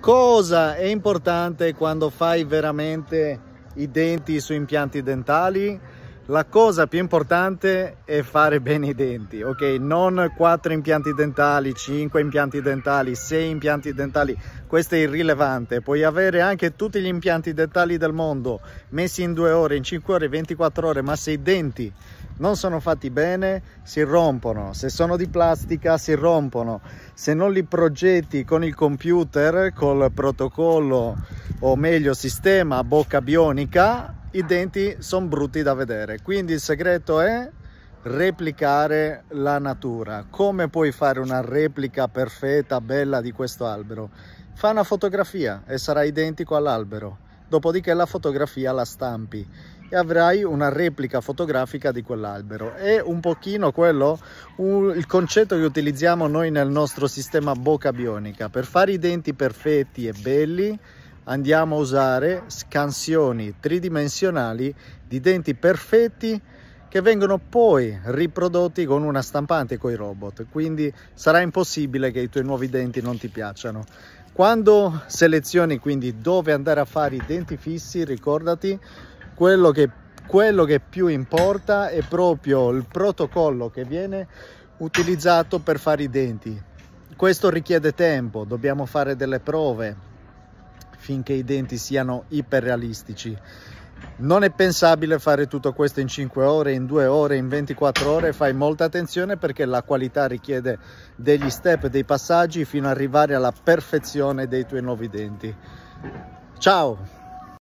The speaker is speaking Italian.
Cosa è importante quando fai veramente i denti su impianti dentali? La cosa più importante è fare bene i denti, ok? Non 4 impianti dentali, 5 impianti dentali, 6 impianti dentali, questo è irrilevante. Puoi avere anche tutti gli impianti dentali del mondo messi in 2 ore, in 5 ore, 24 ore, ma se i denti non sono fatti bene si rompono, se sono di plastica si rompono, se non li progetti con il computer, col protocollo o meglio sistema bocca bionica, i denti sono brutti da vedere. Quindi il segreto è replicare la natura. Come puoi fare una replica perfetta, bella di questo albero? Fa una fotografia e sarà identico all'albero. Dopodiché la fotografia la stampi e avrai una replica fotografica di quell'albero. È un pochino quello un, il concetto che utilizziamo noi nel nostro sistema bocca bionica. Per fare i denti perfetti e belli andiamo a usare scansioni tridimensionali di denti perfetti che vengono poi riprodotti con una stampante con i robot. Quindi sarà impossibile che i tuoi nuovi denti non ti piacciono. Quando selezioni quindi dove andare a fare i denti fissi ricordati quello che, quello che più importa è proprio il protocollo che viene utilizzato per fare i denti. Questo richiede tempo, dobbiamo fare delle prove finché i denti siano iperrealistici. Non è pensabile fare tutto questo in 5 ore, in 2 ore, in 24 ore, fai molta attenzione perché la qualità richiede degli step, dei passaggi fino ad arrivare alla perfezione dei tuoi nuovi denti. Ciao!